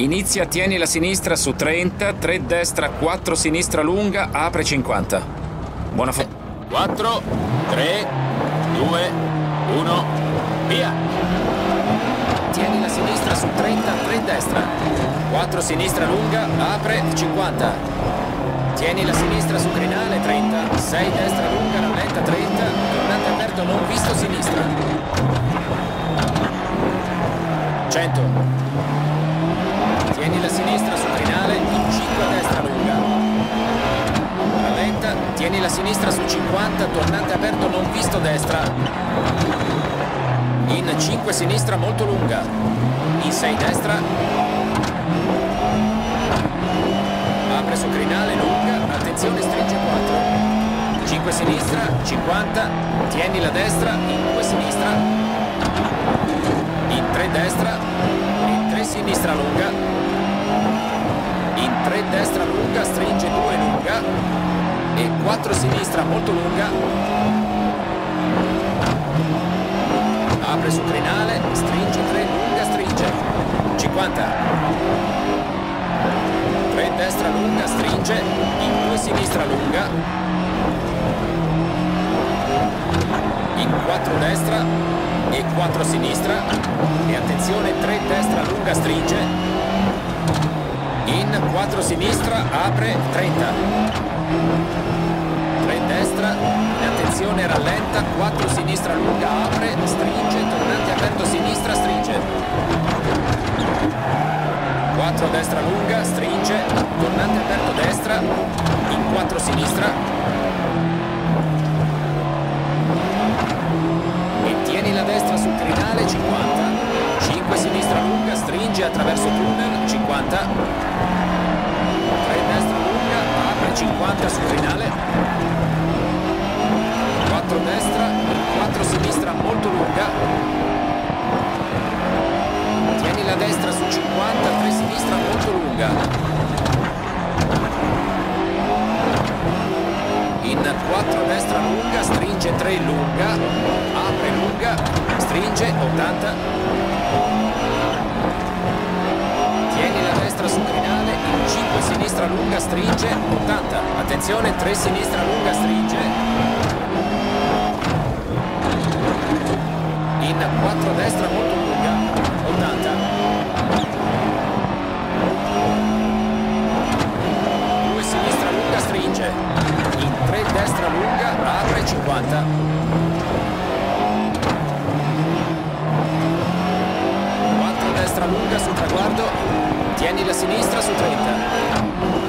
Inizia, tieni la sinistra su 30, 3 destra, 4 sinistra lunga, apre 50. Buona fortuna. 4, 3, 2, 1, via! Tieni la sinistra su 30, 3 destra. 4 sinistra lunga, apre 50. Tieni la sinistra su crinale 30, 6 destra lunga, rallenta 30, tornante aperto non visto sinistra. 100. Tieni la sinistra su crinale in 5 a destra lunga. Rallenta, tieni la sinistra su 50, tornante aperto non visto destra. In 5 sinistra molto lunga. In 6 destra. Apre su crinale lunga, attenzione stringe 4. 5 sinistra, 50, tieni la destra, in 2 sinistra. In 3 destra, in 3 sinistra lunga. 4 sinistra molto lunga. apre su crinale, stringe 3, lunga, stringe. 50. 3 destra lunga, stringe, in 2 sinistra lunga. In 4 destra e 4 sinistra. E attenzione, 3 destra lunga, stringe. In 4 sinistra, apre 30. 3 destra, e attenzione rallenta, 4 sinistra lunga, apre, stringe, tornante aperto sinistra, stringe. 4 destra lunga, stringe, tornante aperto destra, in 4 sinistra. E tieni la destra sul crinale, 50. 5 sinistra lunga, stringe attraverso tunnel, 50. Lunga. In 4 destra lunga, stringe 3 lunga, apre lunga, stringe 80. Tieni la destra su crinale, in 5 sinistra lunga, stringe 80. Attenzione, 3 sinistra lunga, stringe. in 4 destra molto lunga 80 50 4 destra lunga sul traguardo. Tieni la sinistra su 30